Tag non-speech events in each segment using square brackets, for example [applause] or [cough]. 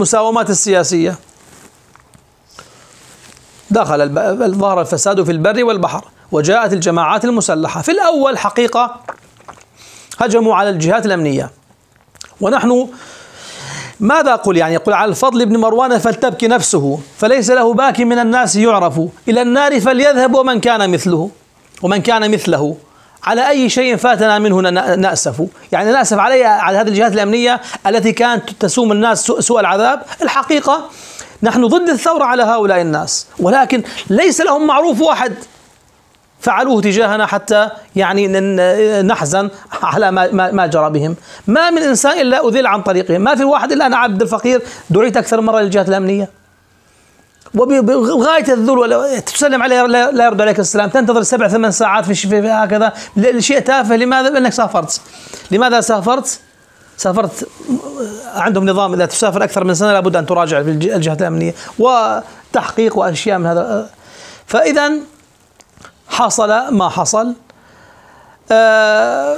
المساومات السياسية. دخل ظهر الفساد في البر والبحر وجاءت الجماعات المسلحة. في الأول حقيقة هجموا على الجهات الأمنية. ونحن ماذا أقول؟ يعني يقول على الفضل بن مروان فلتبكي نفسه فليس له باكي من الناس يعرف. إلى النار فليذهب ومن كان مثله ومن كان مثله. على أي شيء فاتنا منه نأسف. يعني نأسف علي على هذه الجهات الأمنية التي كانت تسوم الناس سوء العذاب. الحقيقة نحن ضد الثورة على هؤلاء الناس ولكن ليس لهم معروف واحد. فعلوه تجاهنا حتى يعني نحزن على ما ما جرى بهم. ما من إنسان إلا أذل عن طريقهم. ما في واحد إلا أنا عبد الفقير دعيت أكثر مرة للجهات الأمنية. وبغاية الذل تسلم عليه لا يرد عليك السلام. تنتظر سبع ثمان ساعات في هكذا. لشيء تافه لماذا؟ لأنك سافرت. لماذا سافرت؟ سافرت عندهم نظام إذا تسافر أكثر من سنة لابد أن تراجع في الجهات الأمنية وتحقيق وأشياء من هذا فاذا حصل ما حصل. آه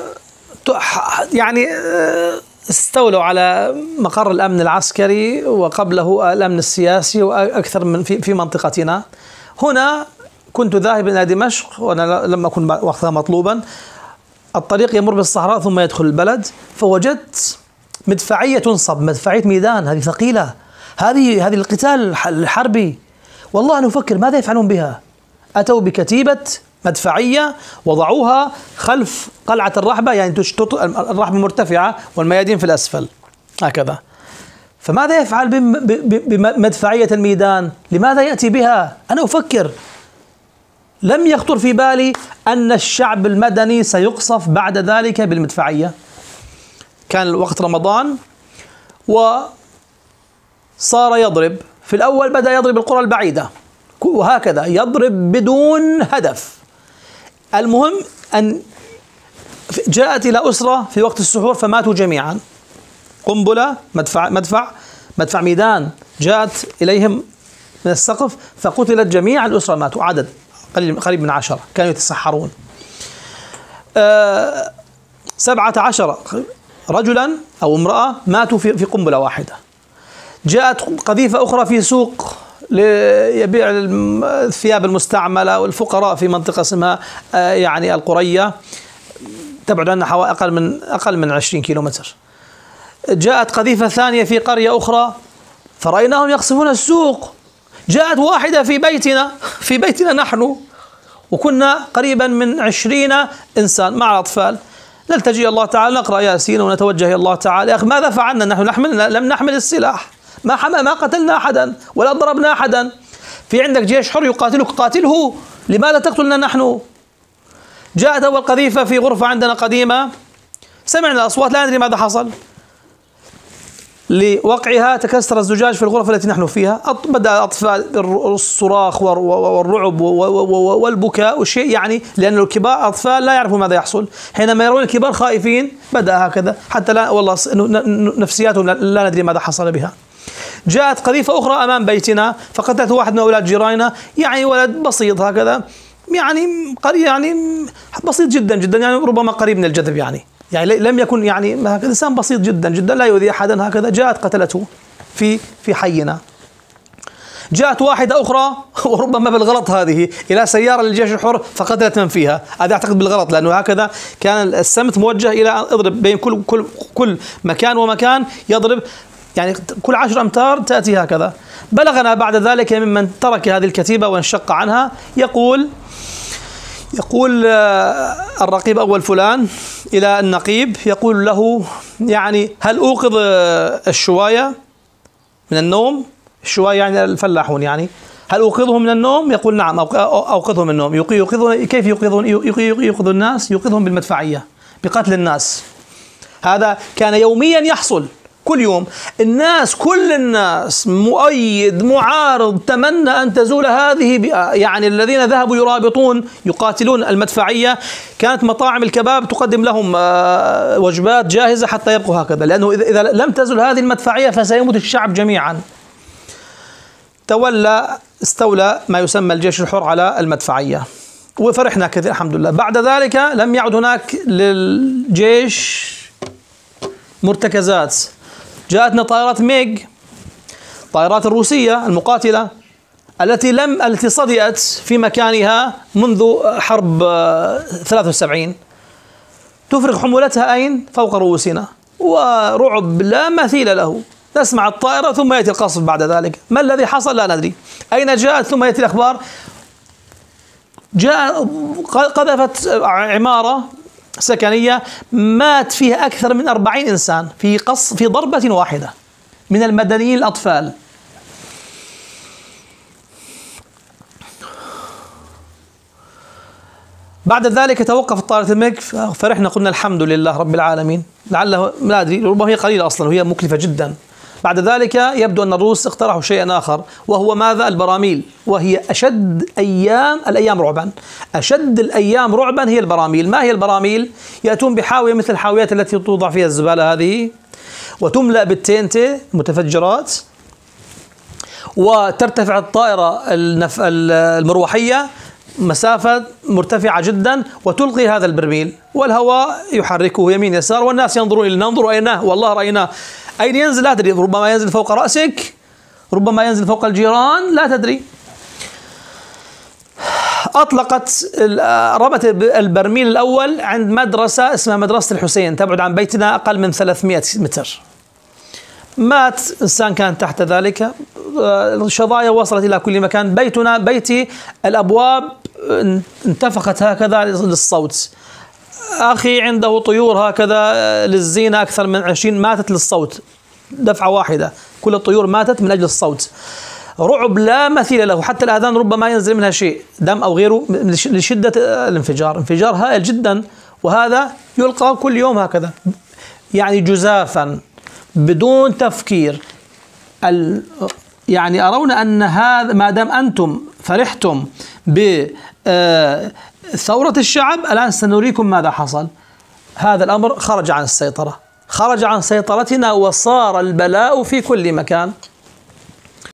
يعني آه استولوا على مقر الأمن العسكري وقبله الأمن السياسي وأكثر من في, في منطقتنا. هنا كنت ذاهبا إلى دمشق وأنا لم أكن وقتها مطلوبا. الطريق يمر بالصحراء ثم يدخل البلد. فوجدت مدفعية تنصب مدفعية ميدان هذه ثقيلة. هذه هذه القتال الحربي. والله أنا أفكر ماذا يفعلون بها؟ أتوا بكتيبة مدفعية وضعوها خلف قلعة الرحبة يعني الرحبة مرتفعة والميادين في الأسفل. هكذا. فماذا يفعل بمدفعية الميدان؟ لماذا يأتي بها؟ أنا أفكر. لم يخطر في بالي أن الشعب المدني سيقصف بعد ذلك بالمدفعية. كان وقت رمضان وصار يضرب. في الأول بدأ يضرب القرى البعيدة. وهكذا يضرب بدون هدف. المهم أن جاءت إلى أسرة في وقت السحور فماتوا جميعا. قنبلة مدفع مدفع مدفع ميدان جاءت إليهم من السقف فقتلت جميع الأسرة ماتوا عدد قريب من عشرة كانوا يتسحرون. أه سبعة عشر رجلا أو امرأة ماتوا في في قنبلة واحدة. جاءت قذيفة أخرى في سوق ليبيع الثياب المستعملة والفقراء في منطقة اسمها آه، يعني القرية. تبعد عنا حوالي أقل من أقل من 20 كيلومتر. جاءت قذيفة ثانية في قرية أخرى فرأيناهم يقصفون السوق. جاءت واحدة في بيتنا في بيتنا نحن وكنا قريبا من عشرين إنسان مع اطفال نلتجي الله تعالى نقرأ ياسين ونتوجه إلى الله تعالى. يا أخي ماذا فعلنا؟ نحن نحمل لم نحمل السلاح. ما حما ما قتلنا احدا ولا ضربنا احدا. في عندك جيش حر يقاتلك قاتله. لماذا تقتلنا نحن؟ جاءت أول قذيفة في غرفة عندنا قديمة. سمعنا اصوات لا ندري ماذا حصل. لوقعها تكسر الزجاج في الغرفة التي نحن فيها. بدأ الأطفال الصراخ والرعب والبكاء والشيء يعني لأن الكبار أطفال لا يعرفوا ماذا يحصل. حينما يرون الكبار خائفين بدأ هكذا. حتى لا والله نفسياتهم لا ندري ماذا حصل بها. جاءت قذيفة أخرى أمام بيتنا فقتلت واحد من أولاد جيراننا. يعني ولد بسيط هكذا. يعني يعني بسيط جدا جدا يعني ربما قريب من الجذب يعني. يعني لم يكن يعني هكذا إنسان بسيط جدا جدا لا يؤذي احدا هكذا جاءت قتلته في في حينا. جاءت واحدة أخرى [laughs] وربما بالغلط هذه إلى سيارة للجيش الحر فقتلت من فيها. هذا أعتقد بالغلط لأنه هكذا كان السمت موجه إلى اضرب بين كل كل كل مكان ومكان يضرب. يعني كل عشر أمتار تأتي هكذا. بلغنا بعد ذلك ممن ترك هذه الكتيبة وانشق عنها. يقول يقول آه، الرقيب أول فلان إلى النقيب يقول له يعني هل أوقظ آه، الشواية من النوم؟ الشواية يعني الفلاحون يعني. هل أوقظهم من النوم؟ يقول نعم أوقظهم من النوم. يوقظون كيف يوقظون؟ يوقظ الناس؟ يوقظهم بالمدفعية بقتل الناس. هذا كان يوميا يحصل. كل يوم. الناس كل الناس مؤيد معارض تمنى أن تزول هذه يعني الذين ذهبوا يرابطون يقاتلون المدفعية. كانت مطاعم الكباب تقدم لهم آه، وجبات جاهزة حتى يبقوا هكذا. لأنه إذا لم تزل هذه المدفعية فسيموت الشعب جميعا. تولى استولى ما يسمى الجيش الحر على المدفعية. وفرحنا كثير الحمد لله. بعد ذلك لم يعد هناك للجيش مرتكزات. جاءتنا طائرات ميج الطائرات الروسية المقاتلة التي لم التي صدئت في مكانها منذ حرب 73 تفرغ حمولتها أين؟ فوق رؤوسنا ورعب لا مثيل له. نسمع الطائرة ثم يأتي القصف بعد ذلك. ما الذي حصل؟ لا ندري. أين جاءت؟ ثم يأتي الأخبار. جاء قذفت عمارة سكنية مات فيها أكثر من أربعين إنسان في قص في ضربة واحدة من المدنيين الأطفال. بعد ذلك توقف طائرة الملك فرحنا قلنا الحمد لله رب العالمين. لعله لا أدري ربما هي قليلة أصلا وهي مكلفة جدا. بعد ذلك يبدو أن الروس اقترحوا شيئا آخر وهو ماذا؟ البراميل. وهي أشد أيام الأيام رعبا. أشد الأيام رعبا هي البراميل. ما هي البراميل؟ يأتون بحاوية مثل الحاويات التي توضع فيها الزبالة هذه وتملأ بالتينتي متفجرات وترتفع الطائرة المروحية مسافة مرتفعة جدا وتلقي هذا البرميل. والهواء يحركه يمين يسار والناس ينظرون ننظر أيناه والله رأيناه. أين ينزل؟ لا تدري. ربما ينزل فوق رأسك ربما ينزل فوق الجيران لا تدري. أطلقت رمت البرميل الأول عند مدرسة اسمها مدرسة الحسين تبعد عن بيتنا أقل من 300 متر. مات إنسان كان تحت ذلك. الشظايا وصلت إلى كل مكان. بيتنا بيتي الأبواب انتفخت هكذا للصوت. أخي عنده طيور هكذا للزينة أكثر من عشرين ماتت للصوت. دفعة واحدة. كل الطيور ماتت من أجل الصوت. رعب لا مثيل له. حتى الآذان ربما ينزل منها شيء. دم أو غيره لشدة الانفجار. انفجار هائل جدا. وهذا يلقى كل يوم هكذا. يعني جزافا. بدون تفكير. يعني أرون أن هذا ما دام أنتم فرحتم بثورة الشعب الآن سنريكم ماذا حصل؟ هذا الأمر خرج عن السيطرة. خرج عن سيطرتنا وصار البلاء في كل مكان.